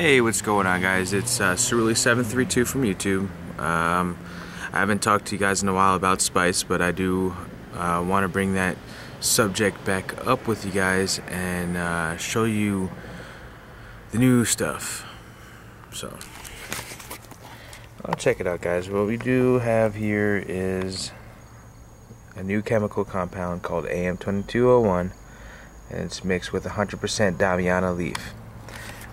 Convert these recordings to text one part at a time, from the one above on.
Hey, what's going on, guys? It's uh, Cerulli732 from YouTube. Um, I haven't talked to you guys in a while about Spice, but I do uh, want to bring that subject back up with you guys and uh, show you the new stuff. So, I'll check it out, guys. What we do have here is a new chemical compound called AM2201, and it's mixed with 100% Damiana leaf.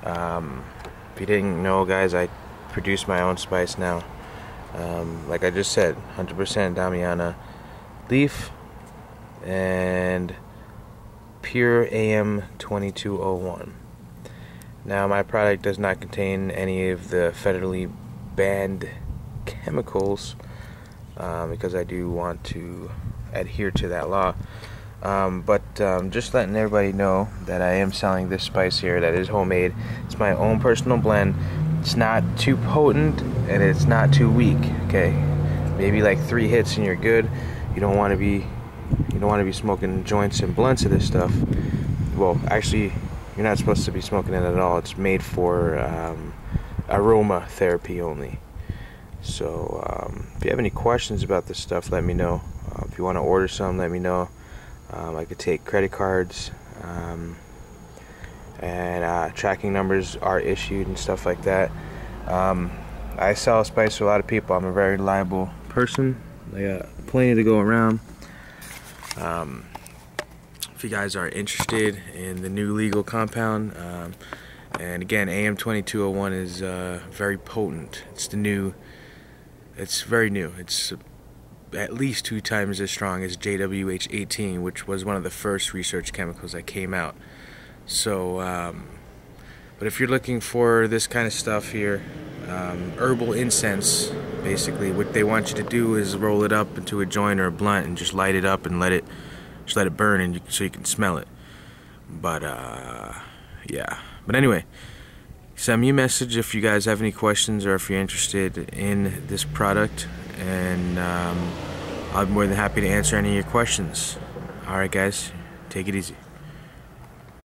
Um, if you didn't know, guys, I produce my own spice now. Um, like I just said, 100% Damiana leaf and pure AM2201. Now, my product does not contain any of the federally banned chemicals um, because I do want to adhere to that law. Um, but um, just letting everybody know that I am selling this spice here that is homemade. It's my own personal blend. It's not too potent and it's not too weak. Okay, maybe like three hits and you're good. You don't want to be you don't want to be smoking joints and blunts of this stuff. Well, actually, you're not supposed to be smoking it at all. It's made for um, aroma therapy only. So um, if you have any questions about this stuff, let me know. Uh, if you want to order some, let me know. Um, I could take credit cards, um, and uh, tracking numbers are issued and stuff like that. Um, I sell spice to a lot of people. I'm a very reliable person. I got plenty to go around. Um, if you guys are interested in the new legal compound, um, and again, AM2201 is uh, very potent. It's the new. It's very new. It's at least two times as strong as JWH18, which was one of the first research chemicals that came out. So, um, but if you're looking for this kind of stuff here, um, herbal incense, basically, what they want you to do is roll it up into a joint or a blunt and just light it up and let it, just let it burn, and you, so you can smell it. But uh, yeah. But anyway, send me a message if you guys have any questions or if you're interested in this product and um, be more than happy to answer any of your questions. Alright, guys, take it easy.